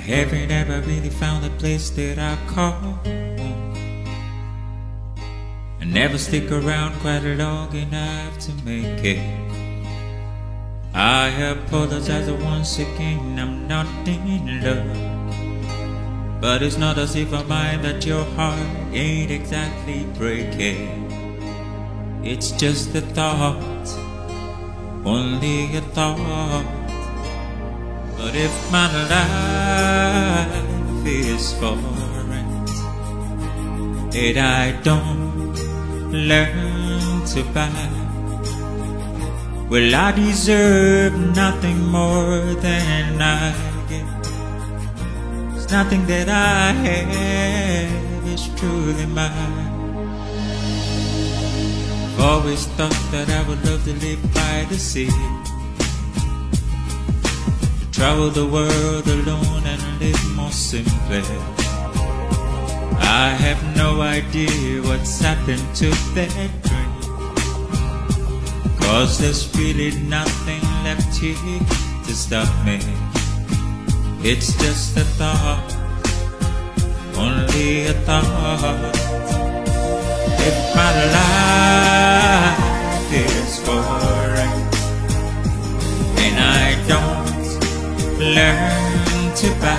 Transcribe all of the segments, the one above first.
I haven't ever really found a place that I call home. I never stick around quite long enough to make it. I apologize once again, I'm not in love. But it's not as if I mind that your heart ain't exactly breaking. It's just a thought, only a thought. But if my life is for rent, and I don't learn to buy, well, I deserve nothing more than I get. It's nothing that I have is truly mine. I've always thought that I would love to live by the sea. Travel the world alone and live more simply. I have no idea what's happened to that dream. Cause there's really nothing left here to stop me. It's just a thought, only a thought. If my life learn to buy,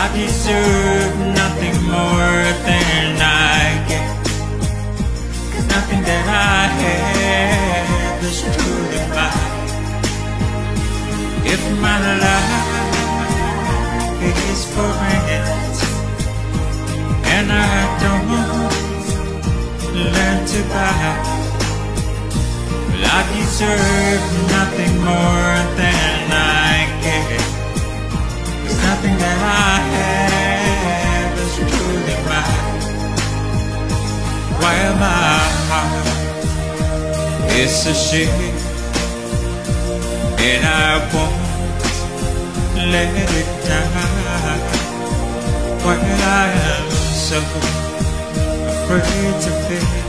I deserve nothing more than I get. Cause nothing that I have is truly mine. If my life is for rent and I don't learn to buy. Deserve nothing more than I get. There's nothing that I have is truly mine. While my heart is a ship, and I won't let it die. While I am so afraid to fail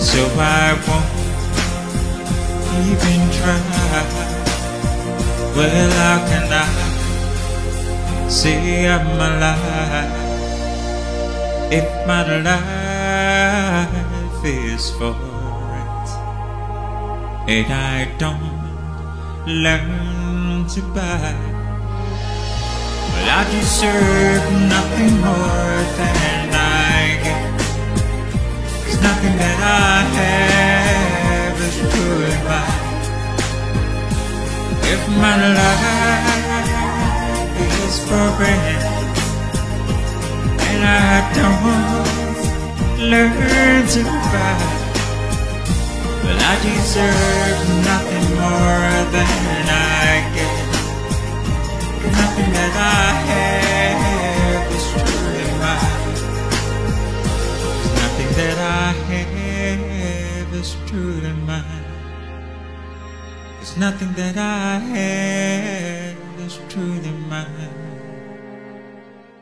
So I won't even try Well, how can I say I'm alive If my life is for it And I don't learn to buy well, I deserve nothing more than I get. Cause nothing that I If my life is for rent and I don't learn to buy, well, I deserve nothing more than I get nothing that I have is truly mine. Nothing that I have is truly mine. There's nothing that I have is truly mine.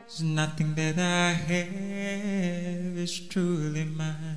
There's nothing that I have is truly mine.